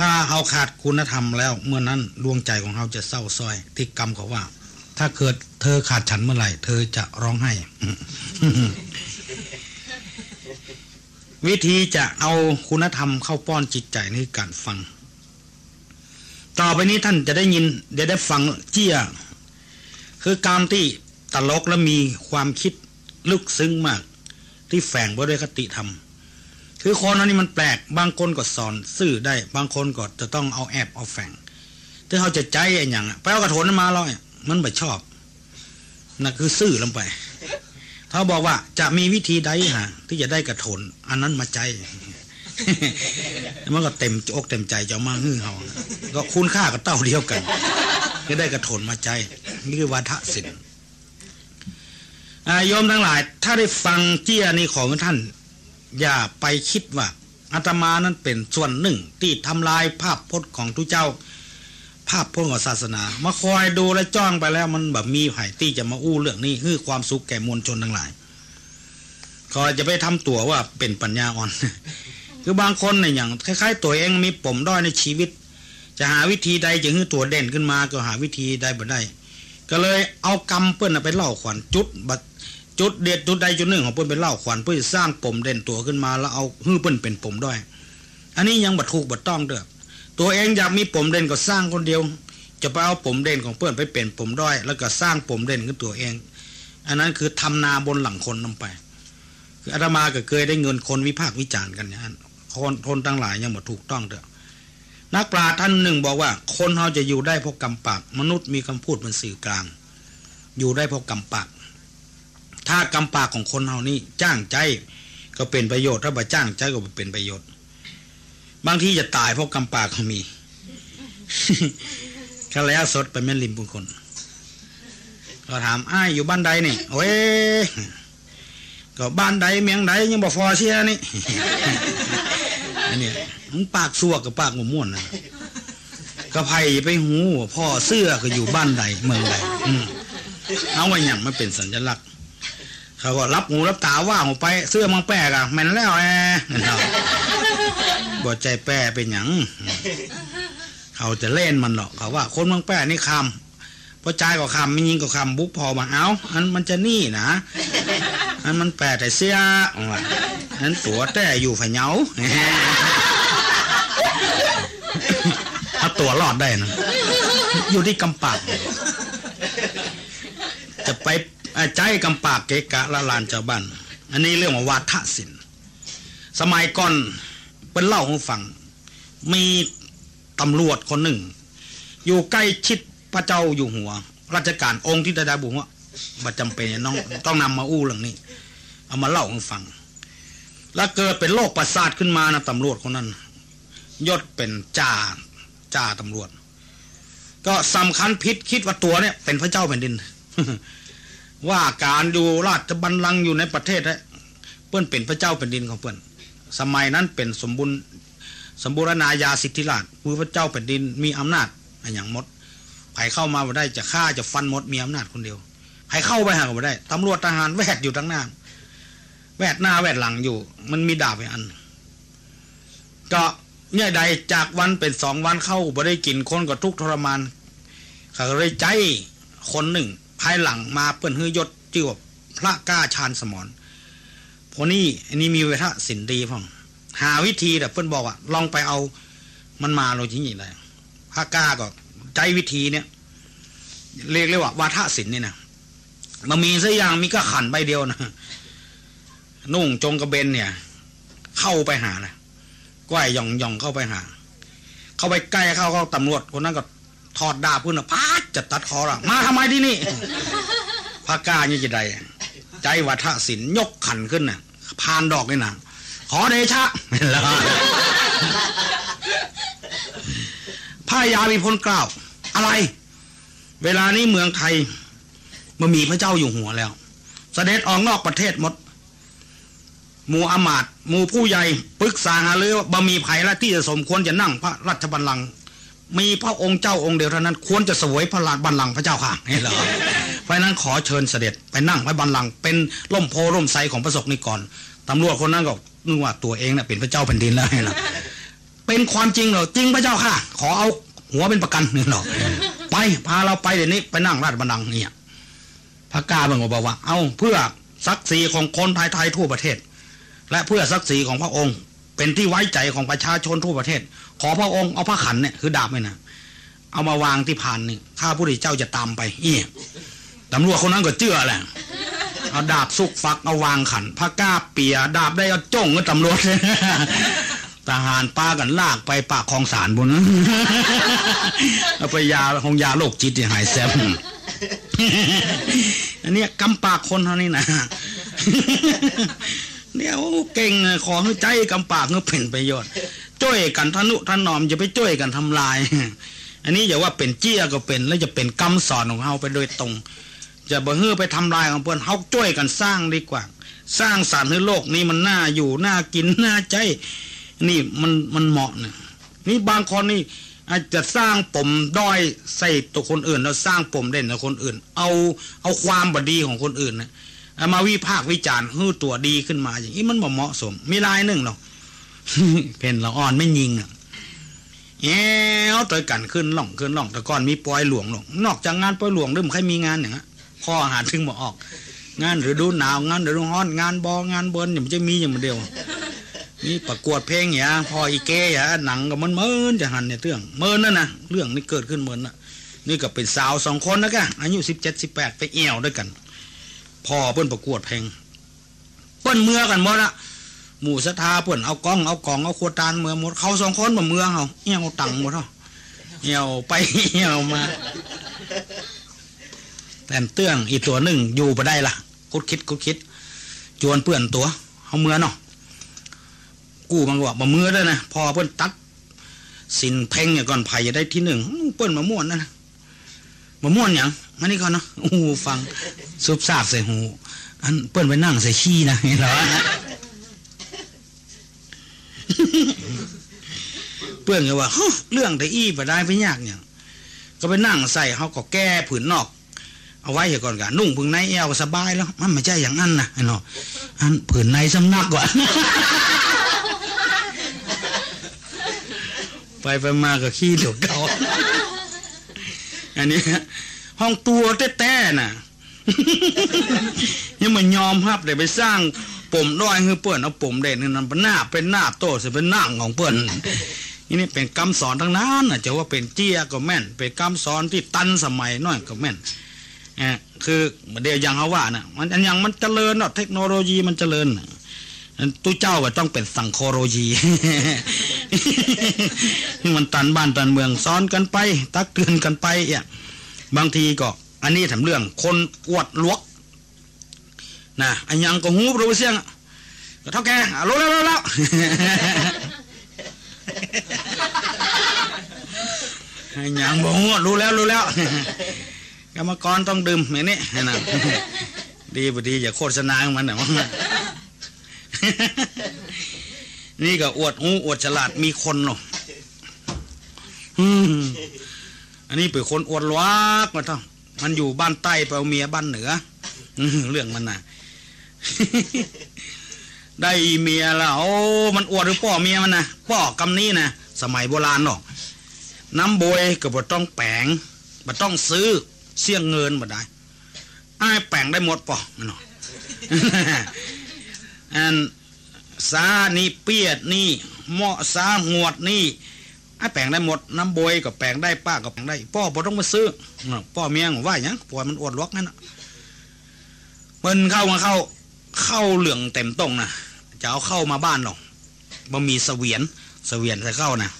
ถ้าเอาขาดคุณธรรมแล้วเมื่อนั้นดวงใจของเราจะเศร้าส้อย ที่กรรมเขาว่า ถ้าเกิดเธอขาดฉันเมื่อไหร่ เธอจะร้องไห้วิธีจะเอาคุณธรรมเข้าป้อนจิตใจในการฟัง ต่อไปนี้ท่านจะได้ยินเดี๋ยวได้ฟังเจี้ยคือการที่ตลกและมีความคิดลึกซึ้งมาก ที่แฝงไว้ด้วยคติธรรม คือคนนั้นนี่มันแปลกบางคนก็สอนซื่อได้ บางคนก็จะต้องเอาแอบเอาแฝงถ้าเขาจะใจไอ้อย่างไปเอากระโถนมาแล้วมันไม่ชอบนั่นคือซื่อลงไปเขาบอกว่าจะมีวิธีใดฮะที่จะได้กระโถนอันนั้นมาใจมันก็เต็มอกเต็มใจจะมาฮื้อเขาก็คุณค่ากับเต้าเดียวกันก็ได้กระโถนมาใจนี่คือวาทศิลป์โยมทั้งหลาย ถ้าได้ฟังเจี้ยนี้ของท่าน อย่าไปคิดว่าอาตมานั้นเป็นส่วนหนึ่งที่ทำลายภาพพจน์ของทุเจ้า ภาพพจน์ของศาสนา มาคอยดูและจ้องไปแล้วมันแบบมีไผ่ที่จะมาอู้เรื่องนี้คือความสุขแก่มวลชนทั้งหลายคอยจะไปทำตัวว่าเป็นปัญญาอ่อน คือบางคนเนี่ยอย่างคล้ายๆ ตัวเองมีปมด้อยในชีวิต จะหาวิธีใดจะให้ตัวเด่นขึ้นมา ก็หาวิธีใดบ่ได้ ก็เลยเอากรรมเพื่อนไปเล่าขวัญจุดบัด จุดเด็ดจุดใดจุดหนึ่งของเพื่อนไปเล่าขวัญเพื่อสร้างปมเด่นตัวขึ้นมาแล้วเอาฮื้อเพื่อนเป็นปมด้อยอันนี้ยังบัดถูกบัดต้องเด้อตัวเองอยากมีปมเด่นก็สร้างคนเดียว จะไปเอาปมเด่นของเพื่อนไปเป็นปมด้อย แล้วก็สร้างปมเด่นขึ้นตัวเอง อันนั้นคือทำนาบนหลังคนลงไป คืออาตมาก็เคยได้เงินคนวิพากษ์วิจารณ์กันอย่างนั้นคนทนตั้งหลายยังบ่ถูกต้องเด้อนักปราชญ์ท่านหนึ่งบอกว่า คนเราจะอยู่ได้เพราะกรรมปากมนุษย์มีคำพูดเป็นสื่อกลาง อยู่ได้เพราะกรรมปาก ถ้ากรรมปากของคนเรานี่จ้างใจ ก็เป็นประโยชน์ถ้าบ่จ้างใจก็เป็นประโยชน์ บางทีจะตายเพราะกรรมปากเขามีก็แล้วสดไปแม่นริมบุญคนก็ถามอ้ายอยู่บ้านใดนี่โอ้ยก็บ้านใดเมียงใดยังบอกฟอเชียนี่อันนี้มึงปากซัวกับปากมม่วนนะกระไพไปหู พ่อเสื้อก็อยู่บ้านใดเมืองใดเอาไว้อย่างมันเป็นสัญลักษณ์ เขาก็รับหูรับตาว่าออกไปเสื้อมังแปะกะแม่นแล้วแอบ่ใจแปะเป็นอย่างเขาจะเล่นมันหรอกเขาว่า คนมังแปะนี่คำพอใจก็คำไม่ยิงก็คำบุกพอมาเอาอันมันจะนี่นะอันมันแปะแต่เสียอันตัวแต่อยู่ฝ่ายเหาถ้าตัวรอดได้นะอยู่ที่กำปากจะไป ใจกำปากเกะกะละลานชาวบ้าน อันนี้เรื่องว่าวาทศิลป์สมัยก่อนเป็นเล่าของฝั่งมีตำรวจคนหนึ่ง อยู่ใกล้ชิดพระเจ้าอยู่หัว ราชการองค์ที่ดาดาบุงว่าบัจำเป็นน้องต้องนำมาอู้เรื่องนี้ เอามาเล่าให้ฟัง แล้วเกิดเป็นโรคประสาทขึ้นมานะตำรวจคนนั้นยศเป็นจ่าจ่าตำรวจ ก็สำคัญพิษคิดว่าตัวเนี่ย เป็นพระเจ้าแผ่นดิน ว่าการอยู่ราชบัลลังก์อยู่ในประเทศเพื่อนเป็นพระเจ้าแผ่นดินของเพื่อนสมัยนั้นเป็นสมบูรณ์สมบูรณาญาสิทธิราชคือพระเจ้าแผ่นดินมีอำนาจอย่างมดใครเข้ามาบ่ได้จะฆ่าจะฟันมดมีอำนาจคนเดียวใครเข้าไปหาก็บ่ได้ตำรวจทหารแวดอยู่ทั้งหน้าแวดหน้าแวดหลังอยู่ มันมีดาบไปอันก็เนี่ยใดจากวันเป็นสองวันเข้าบ่ได้กินคนก็ทุกทรมานเขาเลยใจคนหนึ่ง ภายหลังมาเปิ้นฮือยศจื่อว่าพระก้าชานสมรพอนี่อันนี้มีเวทสินดีพ่องหาวิธีแต่เพื่อนบอกว่าลองไปเอามันมาเราจริงๆเลยพระก้าก็ใจวิธีเนี่ยเรียกเรียกว่าวาทศิลป์นี่นะมันมีสักอย่างมีก็ขันใบเดียวนะนุ่งจงกระเบนเนี่ย เข้าไปหานะก้อยย่องย่องเข้าไปหา เข้าไปใกล้เข้าก็ตำรวจคนนั้นก็ ถอดดาบพื้นพาดจะตัดคอละมาทำไมที่นี่พระก้านี่จะได้ใจวัฒศิลป์ยกขันขึ้นน่ะพานดอกนี่นะขอเดชะแล้วพระยามีพลกล่าว อะไร เวลานี้เมืองไทยมันมีพระเจ้าอยู่หัวแล้วเสด็จออกนอกประเทศหมดหมู่อมาตหมู่ผู้ใหญ่ปรึกษาหารือว่าบะมีไผ่ละที่จะสมควรจะนั่งพระราชบัลลังก์ มีพระองค์เจ้าองค์เดียวเท่านั้น ควรจะสวยพระราชบัลลังก์พระเจ้าค่ะนี่เหรอเพราะนั้นขอเชิญเสด็จไปนั่งไว้บัลลังก์เป็นล่มโพล่มไทรของพระศกนิกรตำรวจคนนั้นก็นึกว่าตัวเองเน่ะเป็นพระเจ้าแผ่นดินแล้วนะเป็นความจริงเหรอจริงพระเจ้าค่ะ ขอเอาหัวเป็นประกันนี่หรอกไปพาเราไปเดี๋ยวนี้ไปนั่งราชบัลลังก์เนี่ยพระกาบังบอกว่า เอาเพื่อศักดิ์ศรีของคนไทยไทยทั่วประเทศ และเพื่อศักดิ์ศรีของพระองค์ เป็นที่ไว้ใจของประชาชนทั่วประเทศ ขอพระองค์เอาพระขันเนี่ยคือดาบไว้นะเอามาวางที่พานนี่ข้าผู้ดีเจ้าจะตามไปเอี่ตำรวจคนนั้นก็เจือแหละเอาดาบสุกฟักเอาวางขันพระก้าเปียดาบได้เอาจ้องก็ตำรวจทหารป้ากันลากไปปากคลองสารบุญเอาไปยาของยาโรคจิตที่หายแซมอันนี้กำปากคนเท่านี้นะ เนี่ยโอ้เก่งขอให้ใจกำปากเงือเป็นประโยชน์จ้วยกันทนุถนอมจะไปจ้วยกันทำลาย อันนี้อย่าว่าเป็นเจี้ยก็เป็น แล้วจะเป็นกำสอนของเขาไปโดยตรงจะบ่เฮือไปทำลายของเพื่อนเขาจ้วยกันสร้างดีกว่า สร้างสรรค์ให้โลกนี้มันน่าอยู่น่ากินน่าใจ นี่มันมันเหมาะเนะนี่บางคนนี่อาจจะสร้างปมด้อยใส่ตัวคนอื่น แล้วสร้างปมเด่นกับคนอื่น เอาเอาความบดีของคนอื่นนะ มาวิพากษ์วิจารณ์ฮื้อตัวดีขึ้นมาอย่างนี้มันบ่เหมาะสม มีลายหนึ่งหรอกเพนละอ่อนไม่ยิงอะแอ้วต่อยกันขึ้นล่องขึ้นล่องแต่ก่อนมีปลอยหลวงหลงนอกจากงานปลอยหลวงเริ่มใครมีงานอย่างนี้ข้อหาถึงมาออก งานหรือดูหนาวงานหรือดูร้อนงานบองานเบิร์นอย่างมันจะมีอย่างเดียวนี่ประกวดเพลงอย่าพออีเกอย่าหนังก็มันเมินจะหันเนี่ยเรื่องเมินนั่นนะเรื่องนี้เกิดขึ้นเมินน่ะนี่ก็เป็นสาวสองคนนะกะอายุสิบเจ็ดสิบแปดไปเอี่ยวด้วยกัน พ่อเปิ้นประกวดเพลงเปิ้นเมื่อกันหมดละหมู่สถาเปิ้นเอากล้องเอากล่องเอาขวดตานเมื่อหมดเขาสองคนมาเมื่อเขาเอี่ยวตังหมดเนาะเอี่ยวไปเอี่ยวมาแต่เตื้องอีกตัวหนึ่งอยู่ไปได้ละคุดคิดคุดคิด จวนเปื่อนตัวเขาเมื่อเนาะกูมันบอกมาเมื่อได้นะพอเพื่อนตัดสินเพ่งเนี่ยก่อนไผ่จะได้ที่หนึ่งเปิ้นมาม่วนนะ นะมาม่วนอย่างอันนี้ก่อนเนาะหูฟังซุบซาบใส่หู อันเปิ้นไปนั่งใส่ขี้นะเห็นหรอเพื่อนก็ว่าเรื่องแต่อี้ไปได้ไปยากอย่างก็ไปนั่งใส่เขาก็แก้ผืนนอก เอาไว้เถอะก่อนกันนุ่งพึ่งในเอวสบายแล้ว มันไม่ใช่อย่างนั้นนะไอ้เนาะอันผืนในสำนักกว่าไปไปมาก็ขี้เดี๋ยวเก่า อันนี้ห้องตัวแต้ๆน่ะยังมันยอมรับเลยไปสร้างปมด้อยคือเปิ่นเอาปมเด่นนั่นเป็นหน้าเป็นหน้าโตจะเป็นหน้าของเปิ่นนี่นี่เป็นคำสอนทั้งนั้นนะจะว่าเป็นเจี้ยก็แม่น เป็นคำสอนที่ตันสมัยน้อยก็แม่นเออคือเดี๋ยวยังเขาว่าน่ะมันอันยังมันเจริญเนาะเทคโนโลยีมันเจริญตู้เจ้าว่าต้องเป็นสังโคโลยี มันตันบ้านตันเมืองซ้อนกันไป ตักเตือนกันไปอะบางทีก็ อันนี้ทำเรื่อง คนอวดลวกนะอันยังก็หูรู้เสียงก็เท่าแกรู้แล้วรู้แล้วอันยังบอกหูรู้แล้วรู้แล้วกรรมกรต้องดื่มอย่างนี้นะดีบดีอย่าโฆษณามันนะว่า นี่ก็อวดหูอวดฉลาดมีคนหรอกอันนี้เป็นคนอวดลวกมาท่องมันอยู่บ้านใต้ไปเอาเมียบ้านเหนือเรื่องมันน่ะ ได้เมียแล้วโอ้มันอวดหรือป่อเมียมันนะป่อกำนี้นะสมัยโบราณหรอกน้ำโบยก็บ่ต้องแปงบ่ต้องซื้อเสี่ยงเงินบ่ได้อ้ายแปงได้หมดป่อมันเนาะอัน สานี่เปียดนี่เหมาะสางวดนี่ไอ้แปลงได้หมดน้ำโบยก็แปลงได้ป้าก็แปลงได้พ่อบ่ต้องมาซื้อพ่อเมียงว่าอย่างพ่อมันอวดล็อกนั่นนะมันเข้ามาเข้าเข้าเหลืองเต็มตรงนะจะเอาเข้ามาบ้านหรอกบ่มีเสวียนเสวียนใส่เข้านะ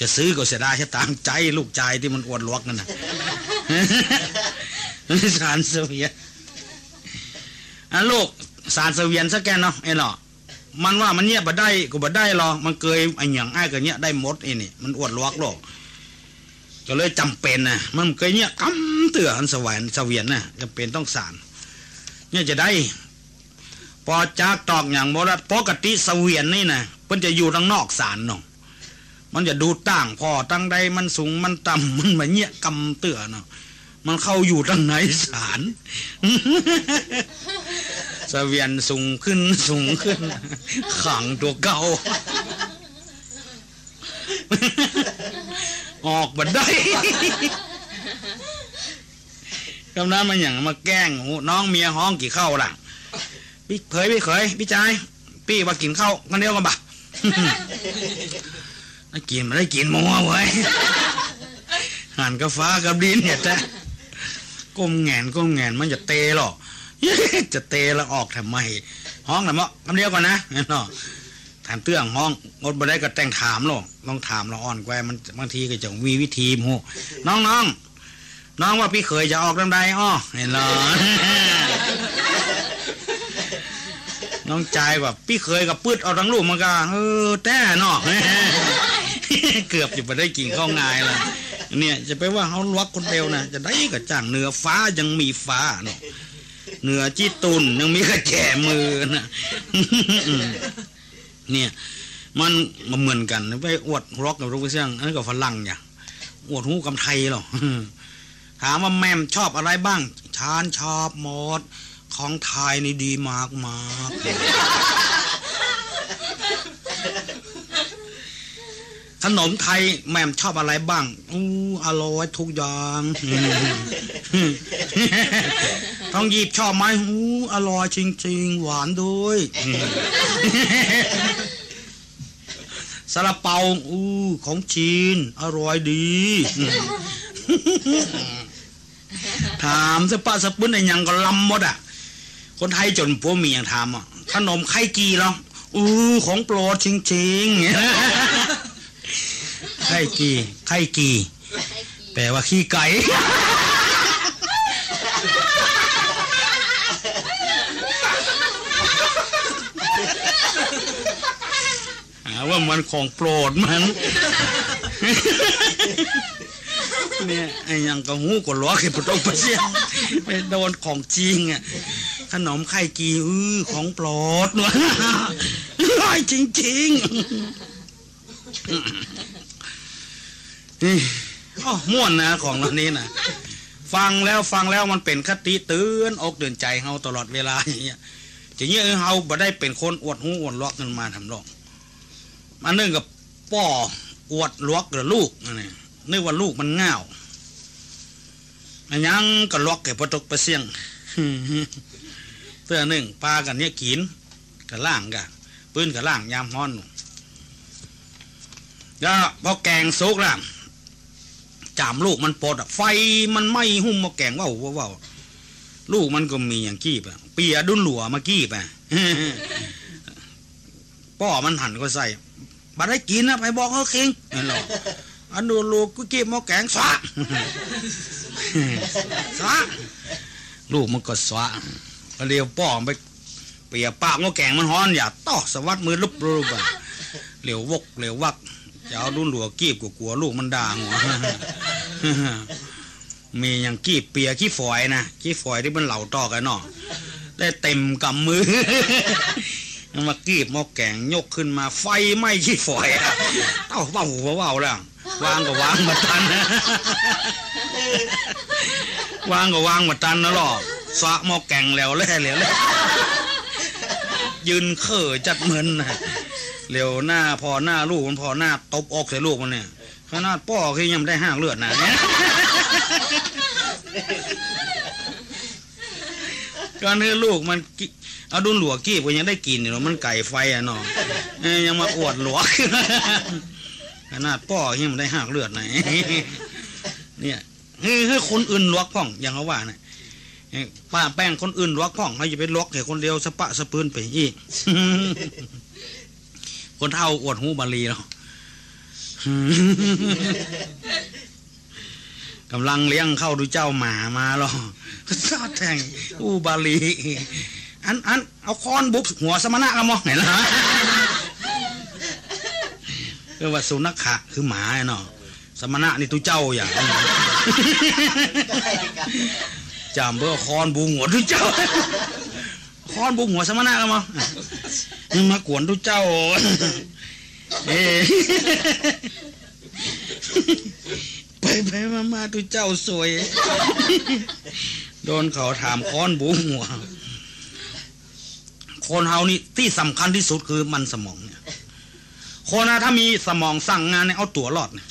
จะซื้อก็เสียดายแค่ตามใจลูกใจที่มันอวดล็อกนั่นนะสารเสวียนอะลูกสารเสวียนสักแกนเนาะไอ้หรอ มันว่ามันเนี้ยบ่ได้ก็บ่ได้หรอมันเกยไอ้หยังไอ้ก็เนี้ยได้หมดไอ้นี่มันอวดลวกหรอกก็เลยจำเป็นนะมันเกยเนี้ยกำเตืออันสวรรค์สวียนนะจำเป็นต้องสารเนี่ยจะได้ พอจากตอกอย่างบรัปกติสวียนนี่นะเพิ่นจะอยู่ทางนอกสารเนาะมันจะดูต่างพอตั้งใดมันสูงมันต่ำมันมาเนี้ยกำเตือเนาะมันเข้าอยู่ทางไหนสาร สเวียนสูงขึ้นสูงขึ้น ขังตัวเก่า ออกบันได้กำนั้นมันอย่างมาแกล้งน้องเมียห้องกี่เข้าล่ะพี่เคยพี่เคยพี่ชายพี่ว่ากินข้าวกันเดียวกันปะได้กินมาได้กินมัวเว้ยหันกับฟ้ากับดินเนี่ยแต่ก้มแงนก้มแงนมันจะเตะหรอก จะเตะล้วออกทำไมห้องหน่อมั้งคำเดียวก่อนนะเนาะถามเตื้องห้องงดบ่ได้ก็แต่งถามหรอกลองถามเราอ่อนแกวมันบางทีก็จะวีวิธีมูน้องน้องน้องว่าพี่เคยจะออกลำไดอ้อเห็นหรอน้องใจว่าพี่เคยกับปืดเอาทั้งลูกมันก็เออแต่เนาะเกือบจะไปได้กินข้าวงายล้วเนี่ยจะไปว่าเขาลวกคนเดียวนะจะได้กับจ้างเหนือฟ้ายังมีฟ้าเนาะ เหนือจี้ตุนยังมีกระแจมือนะเนี่ย มันมันเหมือนกันไปอวดร็อกกับรูปเสียงอันนั้นก็ฝรั่งอย่างอวดหูกำไทยหรอถามว่าแม่มชอบอะไรบ้างชานชอบหมดของไทยนี่ดีมากมากขนมไทยแม่มชอบอะไรบ้างอู้อร่อยทุกอย่าง ท้องหยีบชอบไหมอู้อร่อยจริง ๆ หวานด้วย ซาลาเปาอู้ของจีน อร่อยดี ถามสปะสปุ้นไอ้ยังก็ลำหมดอะ คนไทยจนพวกเมียงถามอะ ขนมไข่กีหรออู้ของโปรดจริงๆไข่กีไข่กี แปลว่าขี้ไก่ ว่ามันของโปรดมัน เนี่ยไอ้ยังก็หูก็ล้อขึ้นไปตรงไปเสียงไปโดนของจริงอะขนมไข่กีอื้อของโปรดวะร้อยจริงๆนี่อ้อม่วนนะของเรานี้นะฟังแล้วฟังแล้วมันเป็นคติเตือนอกเตือนใจเฮาตลอดเวลาอย่างเงี้ยจะเงี้ยเฮาบ่ได้เป็นคนอวดหูอวดล็อกกันมาทำหรอก มันเนื่องกับป่ออวดล็อกหรือลูกนั่นเองนึกว่าลูกมันง่าวอันยังก็ล็อกแก่ประตกประเสียงเพื่อหนึ่งปลากันเนี่ยกินกับล่างกะปืนกับล่างยามฮ้อนก็พอแกงสุกแล้วจามลูกมันปดไฟมันไหม้หุ้มมาแกงว่าวว่าวว่าวลูกมันก็มีอย่างกี้ไปเปียดุนหลัวมากี้ไปะป้อมันหันก็ใส่ บัดได้กินนะไปบอกเขาคิงนั่นหรออันดูลูกก็กี้มาแกงสวะสวะลูกมันก็สวะเรียวป้อไปเปียปากมาแกงมันฮ้อนอย่าต่อสวัสดมือลุบลุบะเหลียววกเหลียววักจะเอาดุนหลัวกีบกลัวลูกมันด่างหัวมีอย่างกีบเปียขี้ฝอยนะขี้ฝอยที่มันเหล่าต่อกันเนาะได้เต็มกำมือ มากีบม้อแกงยกขึ้นมาไฟไหม้ขี้ฝอยเอ้าเบาหัวเบาแล้ววางก็วางมาตันวางก็วางมาตันนะหรอกสะมอแกงแล้วแล่แล้วแล่ยืนเข่อจัดเหมือนนะเร็วหน้าพอหน้าลูกมันพอหน้าตบอกใส่ลูกมันเนี่ยขนาดป้อคือยังไม่ได้ห้างเลือดนะเนี่ย ก่อนที่ลูกมันกิเอาดุนหลวกกีบก็ยังได้กินอยู่เนาะมันไก่ไฟอะเนาะเอ้ยยังมาอวดหลวกขนาดป้อยังไม่ได้ห้างเลือดไหนเนี่ยเฮ้ยคนอื่นลวกพ่องอย่างเขาว่านะเอ้ยป้าแป้งคนอื่นลวกพ่องเขาจะไปลวกแค่คนเดียวสะปะสะปืนไปอีกคนเท่าอวดหูบาลีเนาะ กำลังเลี้ยงเข้าดูเจ้าหมามาหรอซาแทงอูบาลีอันอันเอาค้อนบุกหัวสมณะละมอไหนล่ะเรียกว่าสุนัขขะคือหมาเนาะสมณะนี่ตุเจ้าอย่างจำเพื่อคอนบูหัวตุเจ้าคอนบูหัวสมณะละมอนี่มากวนตุเจ้า เอ้ ไปไปมามาตุเจ้าสวย โดนเขาถามค้อนบูหัว คนเฮานี่ที่สำคัญที่สุดคือมันสมองเนี่ย คนนะถ้ามีสมองสั่งงานเนี่ยเอาตัวรอดเนี่ย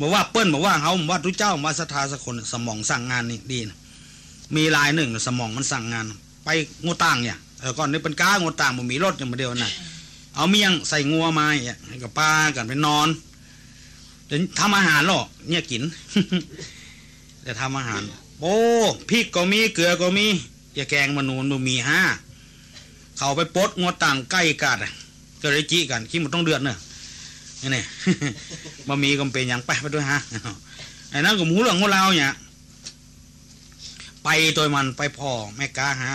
บอกว่าเปิ้นบอกว่าเขาว่าทุเจ้าว่าสถาสกคนสมองสั่งงานนี่ดีนะมีลายหนึ่งสมองมันสั่งงาน ไปงูต่างเนี่ยแต่ก่อนนี่เป็นก้างูต่างมันมีรถอย่างเดียวนะเอาเมียงใส่งัวมาเนี่ยกับป้ากันไปนอน เดี๋ยวทำอาหารหรอกเนี่ยกินแต่ทำอาหาร โอ้พริกก็มีเกลือก็มีอย่าแกงมนูนมันมีห้าเขาไปปดงวต่างใกล้กัดก็เลยจีกันคิดมันต้องเดือดเนอะนี่นี่บะหมี่ก็เป็นอย่างไปไปด้วยฮะไอ้นั่นก็หมูเหลืองของเราเนี่ยไปตัวมันไปพ่อแม่กาฮะ